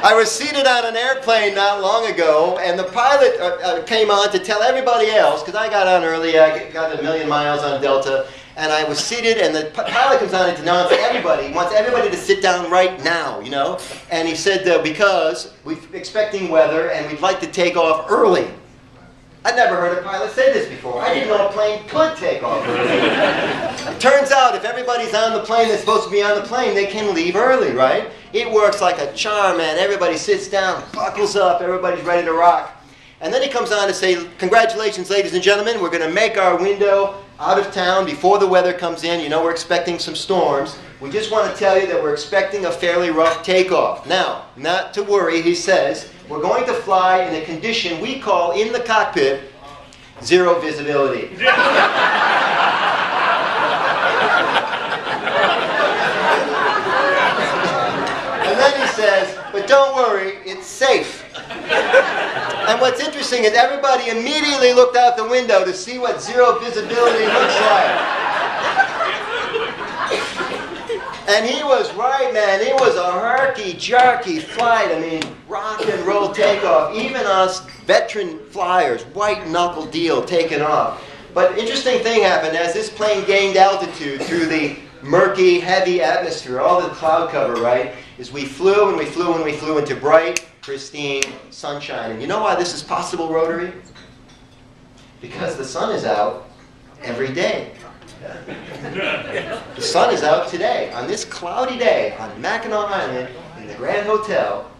I was seated on an airplane not long ago, and the pilot uh, uh, came on to tell everybody else, because I got on early, I got a million miles on Delta, and I was seated, and the pilot comes on and announces everybody, wants everybody to sit down right now, you know? And he said, uh, because we're expecting weather, and we'd like to take off early. I'd never heard a pilot say this before. I didn't know a plane could take off early. Turns out if everybody's on the plane that's supposed to be on the plane, they can leave early, right? It works like a charm, man. Everybody sits down, buckles up, everybody's ready to rock. And then he comes on to say, congratulations, ladies and gentlemen, we're going to make our window out of town before the weather comes in. You know we're expecting some storms. We just want to tell you that we're expecting a fairly rough takeoff. Now, not to worry, he says, we're going to fly in a condition we call in the cockpit zero visibility. and then he says, but don't worry, it's safe. and what's interesting is everybody immediately looked out the window to see what zero visibility looks like. And he was right, man. It was a herky jerky flight. I mean, rock and roll takeoff. Even us veteran flyers, white knuckle deal taking off. But interesting thing happened as this plane gained altitude through the murky, heavy atmosphere, all the cloud cover, right? Is we flew and we flew and we flew into bright, pristine sunshine. And you know why this is possible, Rotary? Because the sun is out every day. The sun is out today. On this cloudy day on Mackinac Island in the Grand Hotel,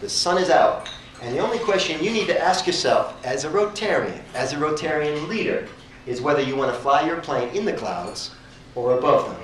the sun is out. And the only question you need to ask yourself as a Rotarian, as a Rotarian leader, is whether you want to fly your plane in the clouds or above them.